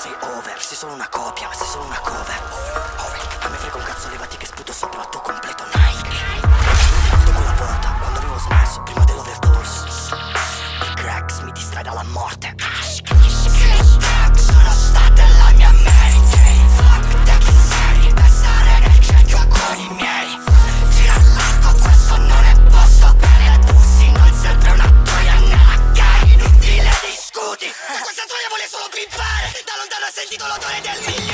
sei over, sei solo una copia, sei solo una cover. Over, a me frega un cazzo, levati che sputo sopra il completo Nike. Chiudo quella porta quando avevo smesso, prima dell'overdose. I cracks mi distrae dalla morte. La questa troia vuole solo pimpare, l'odore del migliore.